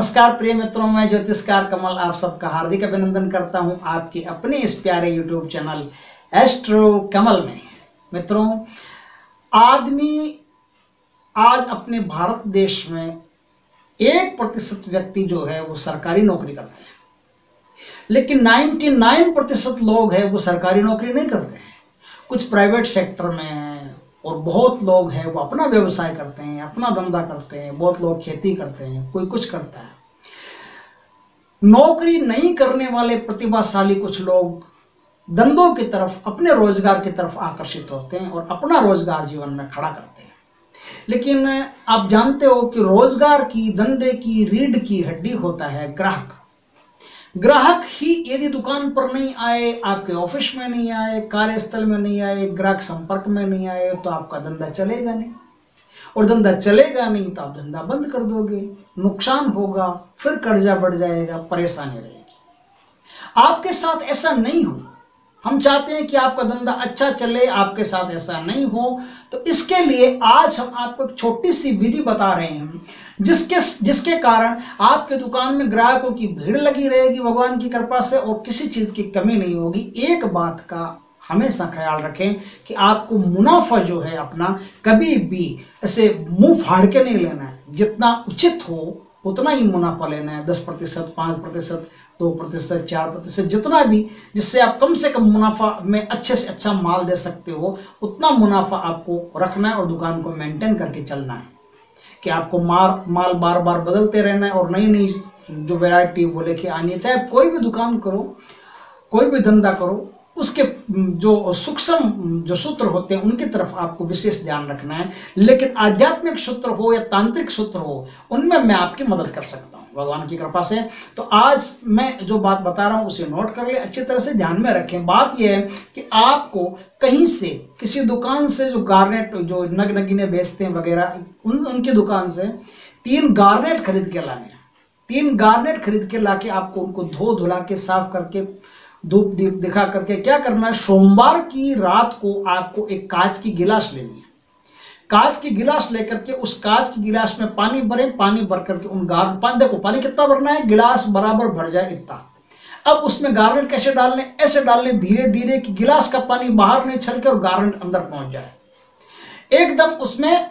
नमस्कार प्रिय मित्रों, मैं ज्योतिषकार कमल आप सबका हार्दिक अभिनंदन करता हूँ आपके अपने इस प्यारे यूट्यूब चैनल एस्ट्रो कमल में। मित्रों, आदमी आज अपने भारत देश में एक प्रतिशत व्यक्ति जो है, वो सरकारी नौकरी करते हैं। लेकिन 99 प्रतिशत लोग हैं, वो सरकारी नौकरी नहीं करते हैं। कुछ प्राइवेट सेक्टर में और बहुत लोग हैं, वो अपना व्यवसाय करते हैं, अपना धंधा करते हैं, बहुत लोग खेती करते हैं, कोई कुछ करता है। नौकरी नहीं करने वाले प्रतिभाशाली कुछ लोग धंधों की तरफ़, अपने रोज़गार की तरफ़ आकर्षित होते हैं और अपना रोज़गार जीवन में खड़ा करते हैं। लेकिन आप जानते हो कि रोज़गार की, धंधे की, रीढ़ की हड्डी होता है ग्राहक। ग्राहक ही यदि दुकान पर नहीं आए, आपके ऑफ़िस में नहीं आए, कार्यस्थल में नहीं आए, ग्राहक संपर्क में नहीं आए तो आपका धंधा चलेगा नहीं। और धंधा चलेगा नहीं तो आप धंधा बंद कर दोगे। नुकसान होगा, फिर कर्जा बढ़ जाएगा, परेशानी रहेगी। आपके साथ ऐसा नहीं हो। हम चाहते हैं कि आपका धंधा अच्छा चले, आपके साथ ऐसा नहीं हो। तो इसके लिए आज हम आपको एक छोटी सी विधि बता रहे हैं, जिसके जिसके कारण आपके दुकान में ग्राहकों की भीड़ लगी रहेगी, भगवान की कृपा से, और किसी चीज़ की कमी नहीं होगी। एक बात का हमेशा ख्याल रखें कि आपको मुनाफा जो है अपना कभी भी ऐसे मुँह फाड़ के नहीं लेना है। जितना उचित हो, उतना ही मुनाफा लेना है। दस प्रतिशत, पाँच प्रतिशत, दो प्रतिशत, चार प्रतिशत, जितना भी, जिससे आप कम से कम मुनाफा में अच्छे से अच्छा माल दे सकते हो, उतना मुनाफा आपको रखना है और दुकान को मेंटेन करके चलना है। कि आपको मार, माल बार बार बदलते रहना है और नई नई जो वैरायटी वो लेके आनी है, चाहे कोई भी दुकान करो, कोई भी धंधा करो उसके जो सूक्ष्म जो सूत्र होते हैं, उनकी तरफ़ आपको विशेष ध्यान रखना है। लेकिन आध्यात्मिक सूत्र हो या तांत्रिक सूत्र हो, उनमें मैं आपकी मदद कर सकता हूँ। भगवान की कृपा से। तो आज मैं जो बात बता रहा हूँ, उसे नोट कर ले, अच्छी तरह से ध्यान में रखें। बात यह है कि आपको कहीं से, किसी दुकान से जो गार्नेट, जो नग नगीने बेचते हैं वगैरह, उन, उनकी दुकान से तीन गार्नेट खरीद के लाने तीन गार्नेट खरीद के ला आपको उनको धो धुला के, साफ़ करके धूप दिखा करके क्या करना है? सोमवार की रात को आपको एक कांच की गिलास लेनी है। कांच की गिलास लेकर के उस कांच की गिलास में पानी भरे, पानी भर करके उन गार, पानी, देखो, पानी कितना भरना है? गिलास बराबर भर जाए इतना। अब उसमें गार्नेट कैसे डालने? ऐसे डालने धीरे धीरे कि गिलास का पानी बाहर नहीं छलके और गार्नेट अंदर पहुँच जाए। एकदम उसमें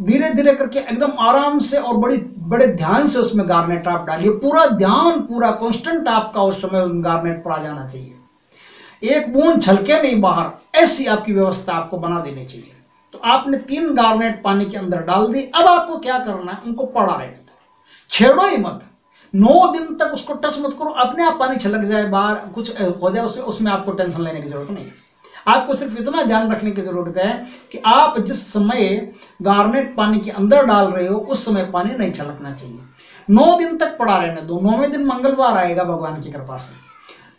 धीरे धीरे करके एकदम आराम से और बड़ी, बड़े ध्यान से उसमें गार्नेट आप डालिए। पूरा ध्यान, पूरा कॉन्स्टेंट आपका उस समय गार्नेट पर आ जाना चाहिए। एक बूंद छलके नहीं बाहर, ऐसी आपकी व्यवस्था आपको बना देनी चाहिए। तो आपने तीन गार्नेट पानी के अंदर डाल दी। अब आपको क्या करना है? उनको पड़ा रहने दो। छेड़ो ही मत। नौ दिन तक उसको टच मत करो। अपने आप पानी छलक जाए बाहर, कुछ हो जाए उसमें उसमें आपको टेंशन लेने की ज़रूरत नहीं आपको सिर्फ़ इतना ध्यान रखने की ज़रूरत है कि आप जिस समय गार्नेट पानी के अंदर डाल रहे हो, उस समय पानी नहीं छलकना चाहिए। नौ दिन तक पड़ा रहने दो। नौवें दिन मंगलवार आएगा भगवान की कृपा से।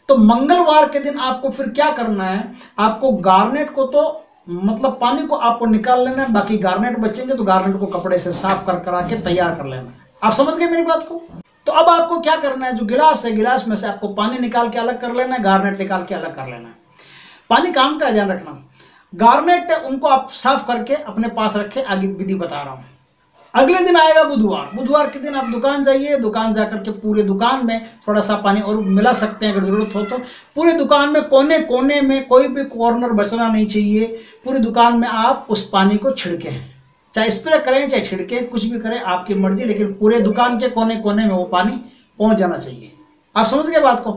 तो मंगलवार के दिन आपको फिर क्या करना है? आपको गार्नेट को तो मतलब पानी को आपको निकाल लेना है, बाकी गार्नेट बचेंगे तो गार्नेट को कपड़े से साफ़ कर करा के तैयार कर लेना है। आप समझ गए मेरी बात को? तो अब आपको क्या करना है? जो गिलास है, गिलास में से आपको पानी निकाल के अलग कर लेना है, गार्नेट निकाल के अलग कर लेना है। पानी काम का ध्यान रखना। गार्नेट उनको आप साफ़ करके अपने पास रखे, आगे विधि बता रहा हूँ। अगले दिन आएगा बुधवार। बुधवार के दिन आप दुकान जाइए, दुकान जाकर के पूरे दुकान में थोड़ा सा पानी और मिला सकते हैं, अगर ज़रूरत हो तो। पूरे दुकान में कोने कोने में कोई भी कॉर्नर बचना नहीं चाहिए। पूरी दुकान में आप उस पानी को छिड़के। चाहे स्प्रे करें, चाहे छिड़के, कुछ भी करें, आपकी मर्ज़ी, लेकिन पूरे दुकान के कोने कोने में वो पानी पहुँच जाना चाहिए। आप समझ गए बात को?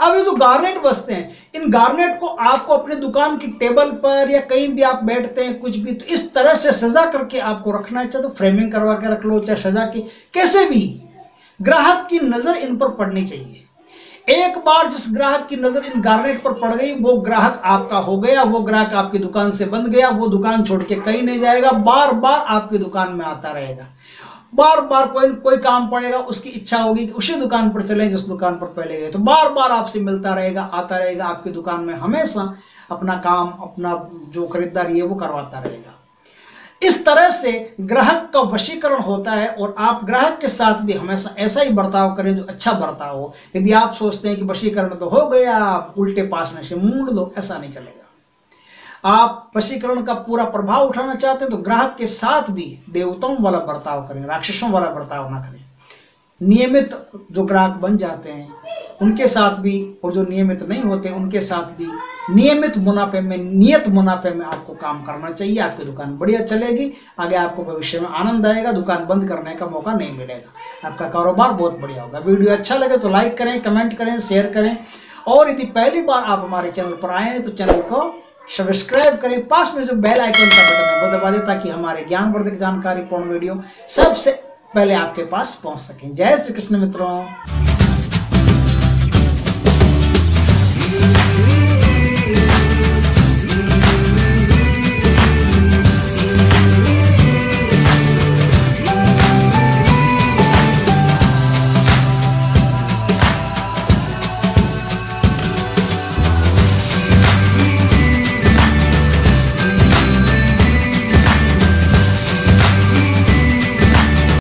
अब ये जो गार्नेट बसते हैं, इन गार्नेट को आपको अपने दुकान की टेबल पर या कहीं भी आप बैठते हैं, कुछ भी तो इस तरह से सजा करके आपको रखना है, चाहे तो फ्रेमिंग करवा के रख लो, चाहे सजा के, कैसे भी। ग्राहक की नज़र इन पर पड़नी चाहिए। एक बार जिस ग्राहक की नज़र इन गार्नेट पर पड़ गई, वो ग्राहक आपका हो गया, वो ग्राहक आपकी दुकान से बंद गया, वो दुकान छोड़ के कहीं नहीं जाएगा बार बार आपकी दुकान में आता रहेगा। बार बार कोई कोई काम पड़ेगा, उसकी इच्छा होगी कि उसी दुकान पर चले जिस दुकान पर पहले गए। तो बार बार आपसे मिलता रहेगा, आता रहेगा, आपकी दुकान में हमेशा अपना काम, अपना जो खरीदारी है वो करवाता रहेगा। इस तरह से ग्राहक का वशीकरण होता है और आप ग्राहक के साथ भी हमेशा ऐसा ही बर्ताव करें जो अच्छा बर्ताव हो। यदि आप सोचते हैं कि वशीकरण तो हो गया, आप उल्टे पास में से मूड लो, ऐसा नहीं चलेगा। आप वशीकरण का पूरा प्रभाव उठाना चाहते हैं तो ग्राहक के साथ भी देवताओं वाला बर्ताव करें, राक्षसों वाला बर्ताव ना करें। नियमित जो ग्राहक बन जाते हैं, उनके साथ भी और जो नियमित नहीं होते, उनके साथ भी नियमित मुनाफे में, नियत मुनाफे में आपको काम करना चाहिए, आपकी दुकान बढ़िया चलेगी, आगे आपको भविष्य में आनंद आएगा, दुकान बंद करने का मौका नहीं मिलेगा। आपका कारोबार बहुत बढ़िया होगा। वीडियो अच्छा लगे तो लाइक करें, कमेंट करें, शेयर करें। और यदि पहली बार आप हमारे चैनल पर आए हैं तो चैनल को सब्सक्राइब करें। पास में जो बेल आइकन का बटन है, वो दबा दें ताकि हमारे ज्ञानवर्धक जानकारी पूर्ण वीडियो सबसे पहले आपके पास पहुँच सके। जय श्री कृष्ण मित्रों।